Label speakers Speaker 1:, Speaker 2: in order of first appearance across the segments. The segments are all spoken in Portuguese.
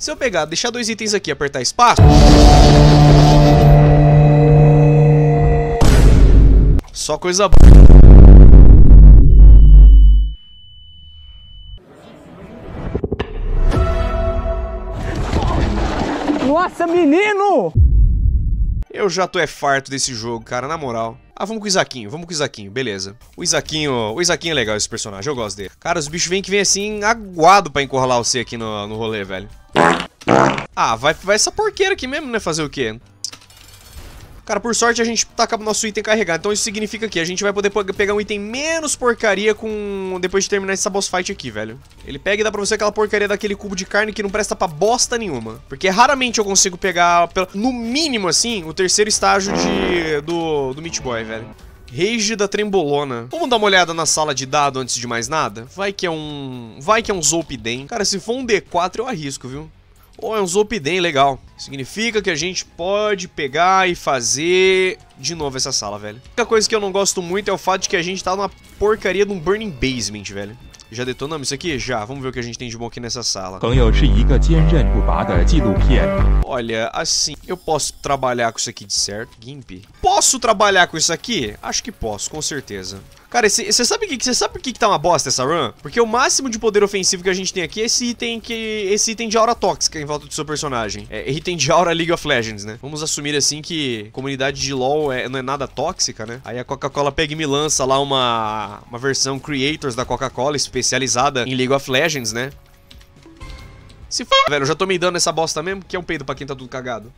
Speaker 1: Se eu pegar, deixar dois itens aqui e apertar espaço... Só coisa boa.
Speaker 2: Nossa, menino!
Speaker 1: Eu já tô é farto desse jogo, cara, na moral. Ah, vamos com o Isaquinho, vamos com o Isaquinho, beleza. O Isaquinho, o Isaquinho é legal esse personagem, eu gosto dele. Cara, os bichos vêm que vem assim, aguado pra encurralar você aqui no, no rolê, velho. Ah, vai, vai essa porqueira aqui mesmo, né? Fazer o quê? Cara, por sorte a gente tá com o nosso item carregado, então isso significa que a gente vai poder pegar um item menos porcaria com... depois de terminar essa boss fight aqui, velho. Ele pega e dá pra você aquela porcaria daquele cubo de carne que não presta pra bosta nenhuma. Porque raramente eu consigo pegar, no mínimo assim, o terceiro estágio de... do, do Meat Boy, velho. Rage da Trembolona. Vamos dar uma olhada na sala de dado antes de mais nada? Vai que é um... Vai que é um Zolpiden. Cara, se for um D4 eu arrisco, viu? Ou oh, é um Zolpiden legal. Significa que a gente pode pegar e fazer de novo essa sala, velho. A única coisa que eu não gosto muito é o fato de que a gente tá numa porcaria de um Burning Basement, velho. Já detonamos isso aqui? Já. Vamos ver o que a gente tem de bom aqui nessa sala. Olha, assim, eu posso trabalhar com isso aqui de certo. Gimp. Posso trabalhar com isso aqui? Acho que posso, com certeza. Cara, você sabe que você sabe por que, que tá uma bosta essa run? Porque o máximo de poder ofensivo que a gente tem aqui é esse item que esse item de aura tóxica em volta do seu personagem. É item de aura League of Legends, né? Vamos assumir assim que comunidade de LoL é, não é nada tóxica, né? Aí a Coca-Cola pega e me lança lá uma uma versão creators da Coca-Cola especializada em League of Legends, né? Se f... velho, eu já tô me dando essa bosta mesmo, que é um peido pra quem tá tudo cagado.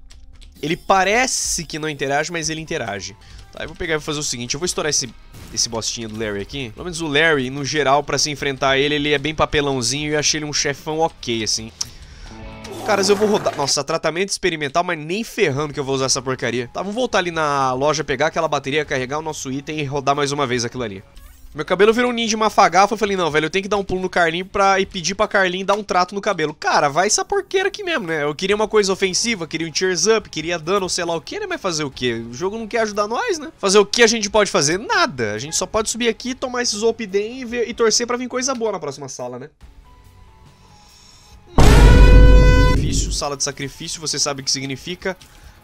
Speaker 1: Ele parece que não interage, mas ele interage. Tá, eu vou pegar e vou fazer o seguinte, eu vou estourar esse, esse bostinho do Larry aqui. Pelo menos o Larry, no geral, pra se enfrentar ele, ele é bem papelãozinho e eu achei ele um chefão ok, assim. Caras, eu vou rodar... Nossa, tratamento experimental, mas nem ferrando que eu vou usar essa porcaria. Tá, vamos voltar ali na loja, pegar aquela bateria, carregar o nosso item e rodar mais uma vez aquilo ali. Meu cabelo virou um ninja mafagafa, eu falei, não, velho, eu tenho que dar um pulo no Carlinho pra, e pedir pra Carlinho dar um trato no cabelo. Cara, vai essa porqueira aqui mesmo, né? Eu queria uma coisa ofensiva, queria um tears up, queria dano, sei lá o que, né? Mas fazer o quê? O jogo não quer ajudar nós, né? Fazer o que a gente pode fazer? Nada. A gente só pode subir aqui, tomar esses Opiden e, e torcer pra vir coisa boa na próxima sala, né? Sala de sacrifício, você sabe o que significa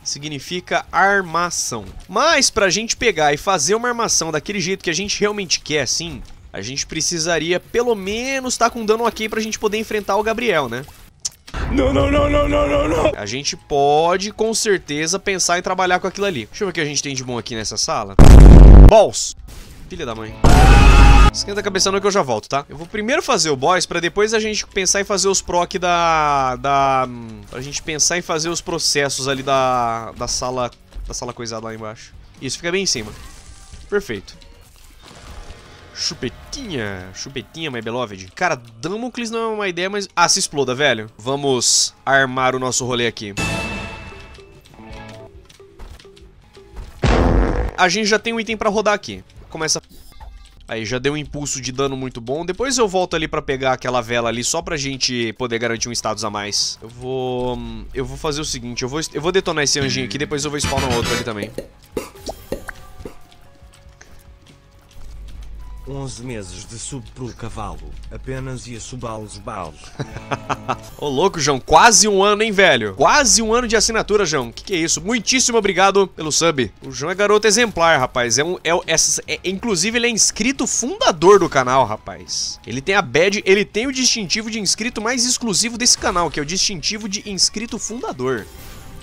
Speaker 1: significa armação. Mas pra gente pegar e fazer uma armação daquele jeito que a gente realmente quer, assim, a gente precisaria pelo menos estar tá com dano ok pra gente poder enfrentar o Gabriel, né? Não, não, não, não, não, não, não. A gente pode, com certeza, pensar em trabalhar com aquilo ali. Deixa eu ver o que a gente tem de bom aqui nessa sala. Balls. Filha da mãe. Esquenta a cabeça não que eu já volto, tá? Eu vou primeiro fazer o boss pra depois a gente pensar em fazer os proc da... da... Pra gente pensar em fazer os processos ali da... da sala... da sala coisada lá embaixo. Isso, fica bem em cima. Perfeito. Chupetinha, chupetinha, my beloved. Cara, Damocles não é uma ideia, mas... Ah, se exploda, velho. Vamos armar o nosso rolê aqui. A gente já tem um item pra rodar aqui começa... Aí já deu um impulso de dano muito bom. Depois eu volto ali pra pegar aquela vela ali só pra gente poder garantir um status a mais. Eu vou... Eu vou fazer o seguinte, eu vou, eu vou detonar esse anjinho aqui, depois eu vou spawnar outro ali também.
Speaker 3: 11 meses de sub pro cavalo, apenas ia subá-los balos.
Speaker 1: Ô louco, João, quase um ano, hein, velho? Quase um ano de assinatura, João. Que que é isso? Muitíssimo obrigado pelo sub. O João é garoto exemplar, rapaz. É um, é, é, é, inclusive, ele é inscrito fundador do canal, rapaz. Ele tem a badge, ele tem o distintivo de inscrito mais exclusivo desse canal, que é o distintivo de inscrito fundador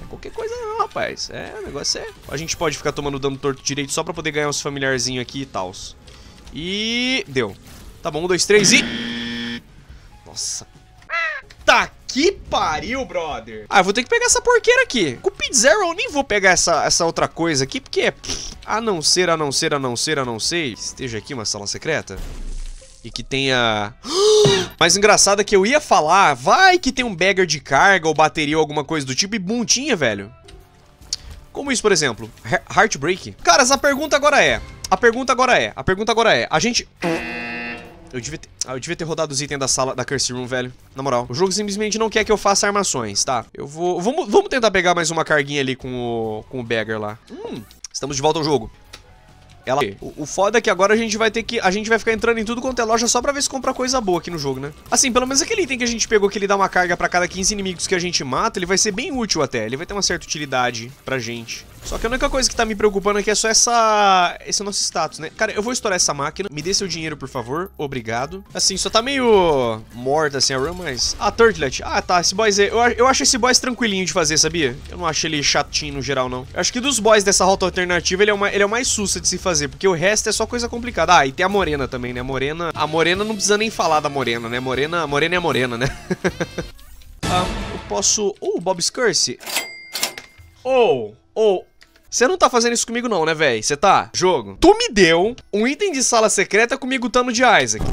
Speaker 1: é qualquer coisa não, rapaz. É, o negócio é... A gente pode ficar tomando dano torto direito só pra poder ganhar uns familiarzinhos aqui e tals. E... deu. Tá bom, um, dois, três e... Nossa. Tá que pariu, brother. Ah, eu vou ter que pegar essa porqueira aqui. Com o Pit Zero eu nem vou pegar essa, essa outra coisa aqui, porque é... A não ser, a não ser, a não ser, a não ser... Esteja aqui uma sala secreta. E que tenha... Mas engraçado é que eu ia falar, vai que tem um bagger de carga ou bateria ou alguma coisa do tipo e bum, tinha, velho. Como isso, por exemplo? Heartbreak? Caras, a pergunta agora é... A pergunta agora é, a pergunta agora é, a gente... Eu devia, ter, ah, eu devia ter rodado os itens da sala da Curse Room, velho. Na moral, o jogo simplesmente não quer que eu faça armações, tá? Eu vou... Vamos, vamos tentar pegar mais uma carguinha ali com o, com o Bagger lá. Hum, estamos de volta ao jogo. Ela... O, o foda é que agora a gente vai ter que... A gente vai ficar entrando em tudo quanto é loja só pra ver se compra coisa boa aqui no jogo, né? Assim, pelo menos aquele item que a gente pegou que ele dá uma carga pra cada 15 inimigos que a gente mata, ele vai ser bem útil até. Ele vai ter uma certa utilidade pra gente. Só que a única coisa que tá me preocupando aqui é só essa... Esse nosso status, né? Cara, eu vou estourar essa máquina. Me dê seu dinheiro, por favor. Obrigado. Assim, só tá meio morta assim a run, mas... Ah, Turtlet. Ah, tá. Esse boss... É... Eu, eu acho esse boss tranquilinho de fazer, sabia? Eu não acho ele chatinho no geral, não. Eu acho que dos boys dessa rota alternativa, ele é, uma... ele é o mais sussa de se fazer, porque o resto é só coisa complicada. Ah, e tem a Morena também, né? A Morena... A Morena não precisa nem falar da Morena, né? Morena... Morena é Morena, né? ah, eu posso... Oh, Bob's Curse. Oh... Oh... Você não tá fazendo isso comigo não, né, velho? Você tá? Jogo. Tu me deu um item de sala secreta comigo tando de Isaac.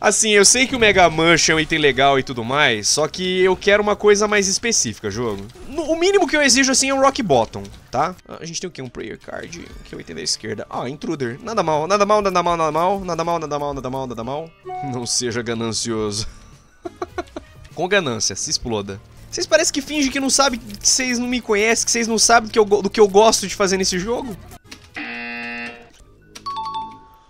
Speaker 1: Assim, eu sei que o Mega Mancha é um item legal e tudo mais, só que eu quero uma coisa mais específica, jogo. o mínimo que eu exijo, assim, é um Rock Bottom, tá? A gente tem o quê? Um Prayer Card, que é o item da esquerda. Ah, Intruder. Nada mal, nada mal, nada mal, nada mal, nada mal, nada mal, nada mal, nada mal. Não seja ganancioso. Com ganância, se exploda. Vocês parecem que fingem que não sabem, que vocês não me conhecem, que vocês não sabem do que, eu, do que eu gosto de fazer nesse jogo?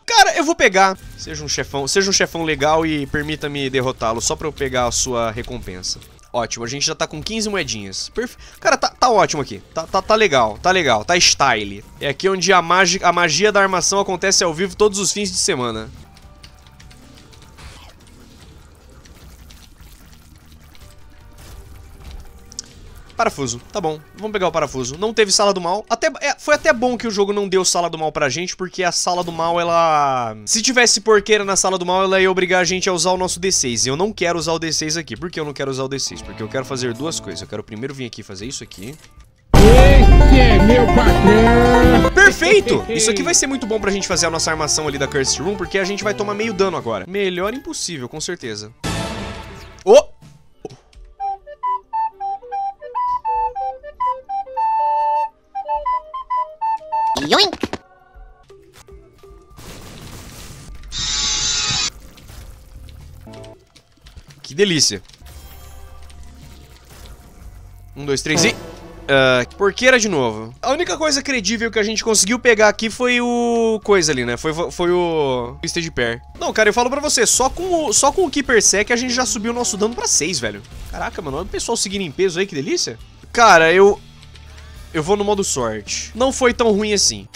Speaker 1: Cara, eu vou pegar. Seja um chefão, seja um chefão legal e permita-me derrotá-lo só pra eu pegar a sua recompensa. Ótimo, a gente já tá com 15 moedinhas. Perfe... Cara, tá, tá ótimo aqui. Tá, tá, tá legal, tá legal, tá style. É aqui onde a, magi a magia da armação acontece ao vivo todos os fins de semana. Parafuso, tá bom, vamos pegar o parafuso. Não teve sala do mal. Até, é, foi até bom que o jogo não deu sala do mal pra gente, porque a sala do mal, ela... Se tivesse porqueira na sala do mal, ela ia obrigar a gente a usar o nosso D6. E eu não quero usar o D6 aqui. Por que eu não quero usar o D6? Porque eu quero fazer duas coisas. Eu quero primeiro vir aqui fazer isso aqui.
Speaker 2: Esse é meu patrão!
Speaker 1: Perfeito! Isso aqui vai ser muito bom pra gente fazer a nossa armação ali da Cursed Room, porque a gente vai tomar meio dano agora. Melhor impossível, com certeza. Oh!
Speaker 4: Yoink!
Speaker 1: Que delícia. Um, dois, três e... Uh, porqueira de novo. A única coisa credível que a gente conseguiu pegar aqui foi o... Coisa ali, né? Foi, foi o... O Stage Pair. Não, cara, eu falo pra você, só com o, só com o Keeper Sec a gente já subiu o nosso dano pra 6, velho. Caraca, mano, olha o pessoal seguindo em peso aí, que delícia. Cara, eu... Eu vou no modo sorte. Não foi tão ruim assim.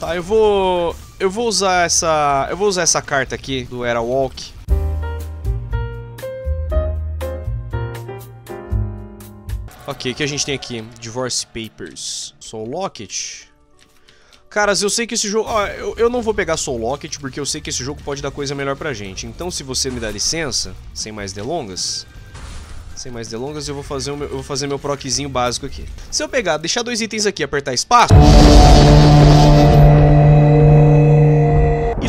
Speaker 1: Tá, eu vou... Eu vou usar essa... Eu vou usar essa carta aqui do Era Walk. Ok, o que a gente tem aqui? Divorce Papers. Soul Locket. Caras, eu sei que esse jogo... Eu, eu não vou pegar Soul Locket porque eu sei que esse jogo pode dar coisa melhor pra gente. Então, se você me dá licença, sem mais delongas... Sem mais delongas, eu vou fazer, o meu, eu vou fazer meu proczinho básico aqui. Se eu pegar, deixar dois itens aqui e apertar espaço...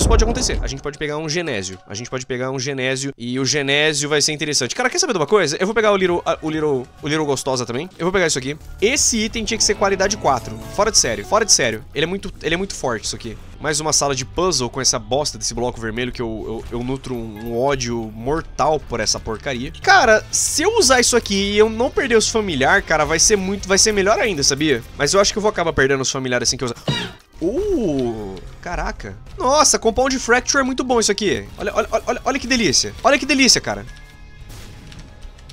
Speaker 1: Isso pode acontecer. A gente pode pegar um genésio. A gente pode pegar um genésio e o genésio vai ser interessante. Cara, quer saber de uma coisa? Eu vou pegar o Little, o Little, o Little Gostosa também. Eu vou pegar isso aqui. Esse item tinha que ser qualidade 4. Fora de sério. Fora de sério. Ele é muito, ele é muito forte, isso aqui. Mais uma sala de puzzle com essa bosta desse bloco vermelho que eu, eu, eu nutro um, ódio mortal por essa porcaria. Cara, se eu usar isso aqui e eu não perder os familiares, cara, vai ser muito, vai ser melhor ainda, sabia? Mas eu acho que eu vou acabar perdendo os familiares assim que eu usar. Uh, caraca. Nossa, Compound Fracture é muito bom isso aqui. Olha, olha, olha, olha que delícia. Olha que delícia, cara.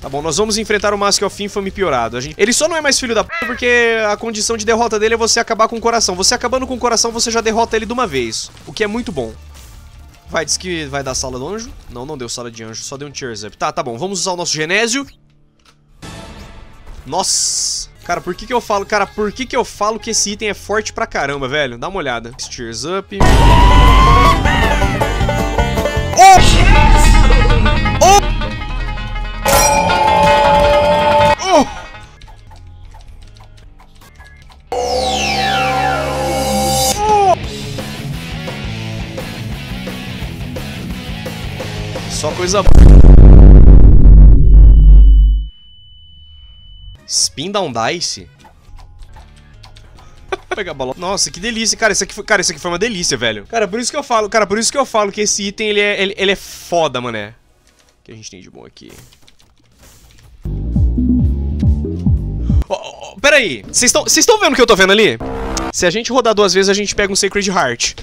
Speaker 1: Tá bom, nós vamos enfrentar o Mask of Infamy piorado. Gente... Ele só não é mais filho da p porque a condição de derrota dele é você acabar com o coração. Você acabando com o coração, você já derrota ele de uma vez. O que é muito bom. Vai, diz que vai dar sala do anjo. Não, não deu sala de anjo, só deu um Tears Up. Tá, tá bom, vamos usar o nosso Genésio. Nossa. Cara, por que que eu falo, cara, por que que eu falo que esse item é forte pra caramba, velho? Dá uma olhada. Tears Up. Oh! Oh! Só coisa boa. Spin down dice? pegar a bola. Nossa, que delícia, cara. Isso aqui foi, cara, isso aqui foi uma delícia, velho. Cara, por isso que eu falo, cara, por isso que eu falo que esse item ele é, ele, ele é foda, mané. O que a gente tem de bom aqui? Pera aí. Vocês estão vendo o que eu tô vendo ali? Se a gente rodar duas vezes, a gente pega um Sacred Heart.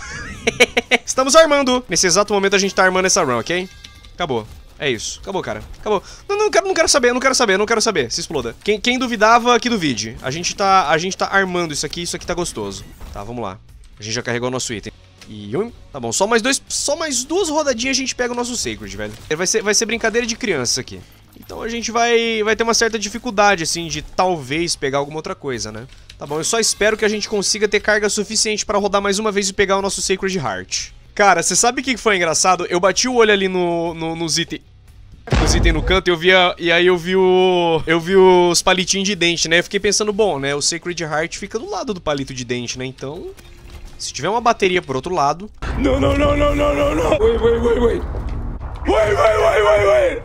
Speaker 1: Estamos armando. Nesse exato momento, a gente tá armando essa run, ok? Acabou. É isso. Acabou, cara. Acabou. Não, não, quero, não quero saber, não quero saber, não quero saber. Se exploda. Quem, quem duvidava, que duvide. A gente, tá, a gente tá armando isso aqui, isso aqui tá gostoso. Tá, vamos lá. A gente já carregou o nosso item. E um. Tá bom, só mais dois. Só mais duas rodadinhas a gente pega o nosso Sacred, velho. Vai ser, vai ser brincadeira de criança aqui. Então a gente vai, vai ter uma certa dificuldade, assim, de talvez pegar alguma outra coisa, né? Tá bom, eu só espero que a gente consiga ter carga suficiente pra rodar mais uma vez e pegar o nosso Sacred Heart. Cara, você sabe o que foi engraçado? Eu bati o olho ali no, no, nos itens os itens no canto, eu via. E aí eu vi o. Eu vi os palitinhos de dente, né? Eu fiquei pensando, bom, né? O Sacred Heart fica do lado do palito de dente, né? Então. Se tiver uma bateria por outro lado.
Speaker 2: Não, não, não, não, não, não, não. Wait, wait, wait, wait. Wait, wait, wait, wait, wait.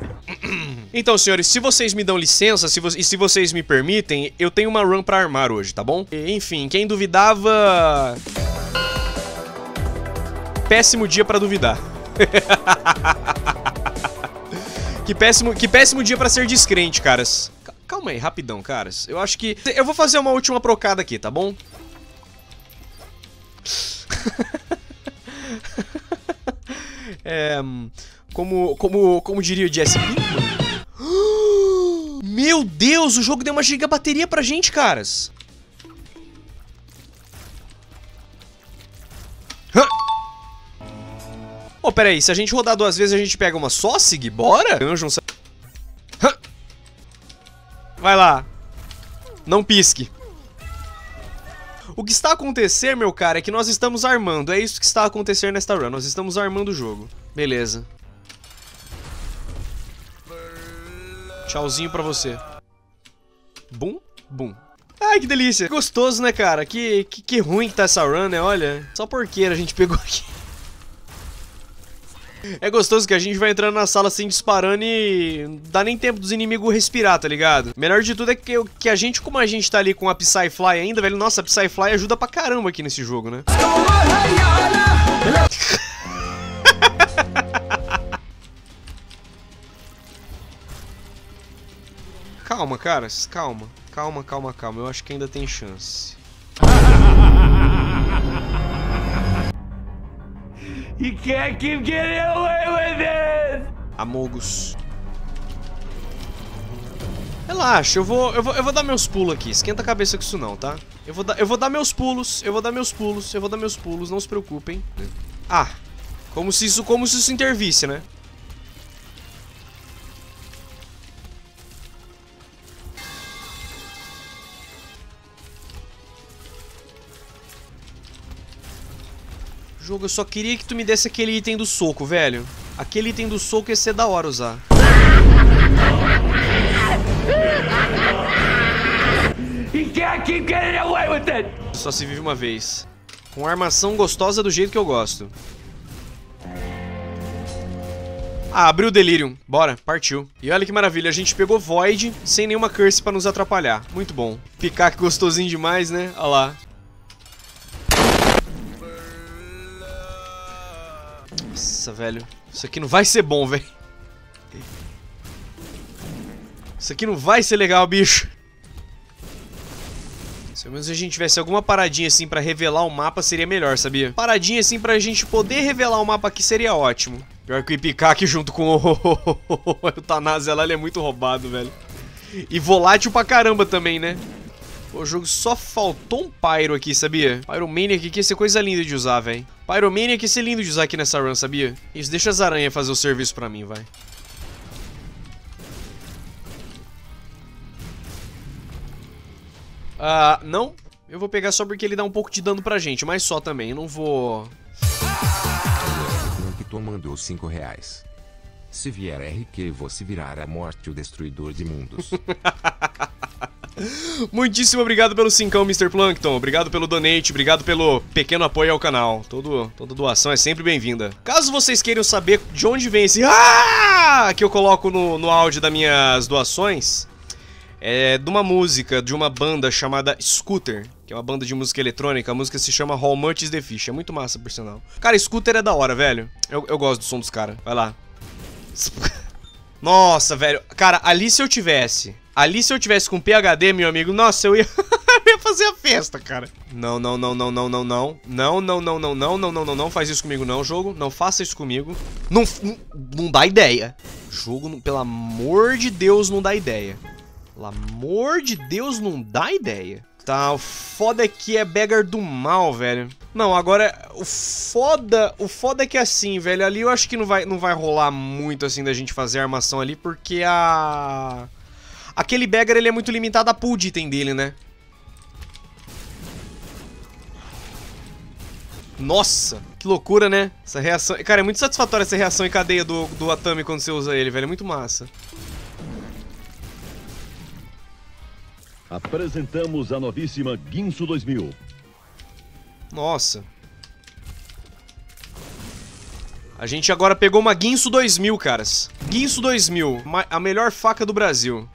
Speaker 1: Então, senhores, se vocês me dão licença se e se vocês me permitem, eu tenho uma run pra armar hoje, tá bom? Enfim, quem duvidava... Péssimo dia pra duvidar. que, péssimo, que péssimo dia pra ser descrente, caras. Calma aí, rapidão, caras. Eu acho que... Eu vou fazer uma última procada aqui, tá bom? é... Como, como, como diria o Jesse Pinkman... Meu Deus, o jogo deu uma giga bateria pra gente, caras. Ô, oh, pera aí, se a gente rodar duas vezes, a gente pega uma só, Sig? Bora? Vai lá. Não pisque. O que está a acontecer, meu cara, é que nós estamos armando. É isso que está a acontecer nesta run. Nós estamos armando o jogo. Beleza. Tchauzinho pra você. Bum, bum. Ai, que delícia. Gostoso, né, cara? Que, que, que ruim que tá essa run, né? Olha, só porqueira a gente pegou aqui. É gostoso que a gente vai entrando na sala assim, disparando e não dá nem tempo dos inimigos respirar, tá ligado? Melhor de tudo é que, que a gente, como a gente tá ali com a Psyfly ainda, velho, nossa, a Psyfly ajuda pra caramba aqui nesse jogo, né? calma, caras, calma. Calma, calma, calma. Eu acho que ainda tem chance.
Speaker 2: You can't keep getting away with it!
Speaker 1: Amogus. Relaxa, eu vou, eu vou, eu vou dar meus pulos aqui. Esquenta a cabeça com isso não, tá? Eu vou, dar, eu vou dar meus pulos, eu vou dar meus pulos, eu vou dar meus pulos, não se preocupem. Ah, como se isso, como se isso intervisse, né? Jogo, eu só queria que tu me desse aquele item do soco, velho. Aquele item do soco ia ser da hora usar. Só se vive uma vez. Com armação gostosa do jeito que eu gosto. Ah, abriu o Delirium. Bora, partiu. E olha que maravilha, a gente pegou Void sem nenhuma curse pra nos atrapalhar. Muito bom. Picaque gostosinho demais, né? Olha lá. Nossa, velho. Isso aqui não vai ser bom, velho. Isso aqui não vai ser legal, bicho. Se ao menos a gente tivesse alguma paradinha assim pra revelar o mapa, seria melhor, sabia? Paradinha assim pra gente poder revelar o mapa aqui seria ótimo. Pior que o Ipikaki junto com o Eutanásia lá, ele é muito roubado, velho. E volátil pra caramba também, né? O jogo só faltou um Pyro aqui, sabia? Pyromaniac aqui ia ser coisa linda de usar, velho. Pyromaniac ia ser lindo de usar aqui nessa run, sabia? Isso, deixa as aranhas fazer o serviço pra mim, vai. Ah, uh, não. Eu vou pegar só porque ele dá um pouco de dano pra gente, mas só também. Eu não vou...
Speaker 5: Plankton mandou 5 reais. Se vier RQ, você virar a morte o destruidor de mundos.
Speaker 1: Muitíssimo obrigado pelo cincão, Mr. Plankton. Obrigado pelo donate, obrigado pelo pequeno apoio ao canal. Todo, toda doação é sempre bem-vinda. Caso vocês queiram saber de onde vem esse ah! que eu coloco no, no áudio das minhas doações, é de uma música de uma banda chamada Scooter, que é uma banda de música eletrônica. A música se chama How Much is the Fish. É muito massa, por sinal. Cara, Scooter é da hora, velho. Eu, eu gosto do som dos caras. Vai lá. Nossa, velho. Cara, ali se eu tivesse Ali se eu tivesse com PHD, meu amigo, nossa, eu ia, eu ia fazer a festa, cara. Não, não, não, não, não, não, não. Não, não, não, não, não, não, não, não, não. Faz isso comigo não, jogo. Não faça isso comigo. Não, não, não dá ideia. Jogo, pelo amor de Deus, não dá ideia. Pelo amor de Deus, não dá ideia. Tá, o foda é que é beggar do mal, velho. Não, agora, o foda, o foda é que é assim, velho, ali eu acho que não vai, não vai rolar muito, assim, da gente fazer armação ali, porque a... Aquele beggar, ele é muito limitado a pool de item dele, né? Nossa, que loucura, né? Essa reação... Cara, é muito satisfatória essa reação em cadeia do, do Atami quando você usa ele, velho. É muito massa.
Speaker 6: Apresentamos a novíssima Guinso 2000.
Speaker 1: Nossa. A gente agora pegou uma Guinso 2000, caras. Guinso 2000, a melhor faca do Brasil.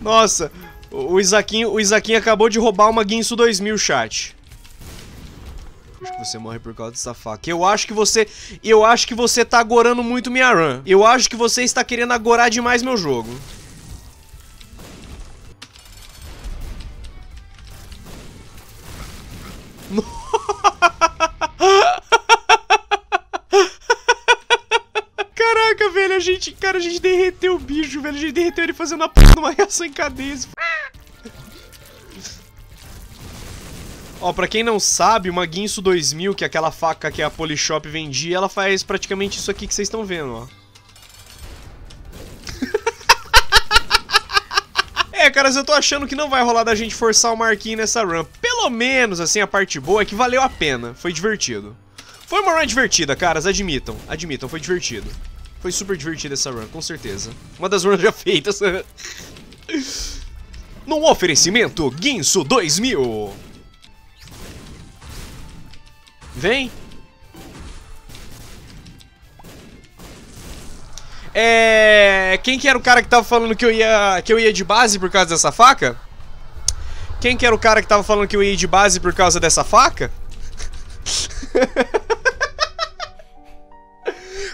Speaker 1: Nossa, o Isaquinho, o Isaquinho acabou de roubar uma Guinso 2000, chat. Acho que você morre por causa dessa faca. Eu acho que você... Eu acho que você tá agorando muito minha run. Eu acho que você está querendo agorar demais meu jogo. Caraca, velho, gente, cara, a gente derreteu o bicho, velho, a gente derreteu ele fazendo uma, uma reação em cadeia. Ó, pra quem não sabe, uma Guinso 2000, que é aquela faca que a Polishop vendia, ela faz praticamente isso aqui que vocês estão vendo, ó. é, caras, eu tô achando que não vai rolar da gente forçar o Marquinhos nessa run. Pelo menos, assim, a parte boa é que valeu a pena. Foi divertido. Foi uma run divertida, caras, admitam. Admitam, foi divertido. Foi super divertida essa run, com certeza. Uma das runs já feitas. no oferecimento, Guinso 2000. Vem. É... Quem que era o cara que tava falando que eu ia que eu ia de base por causa dessa faca? Quem que era o cara que tava falando que eu ia de base por causa dessa faca?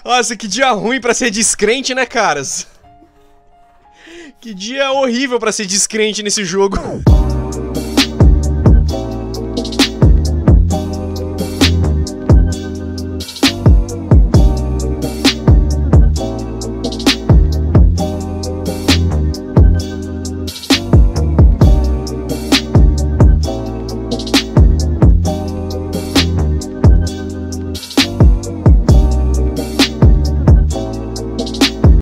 Speaker 1: Nossa, que dia ruim pra ser descrente, né, caras? Que dia horrível pra ser descrente nesse jogo.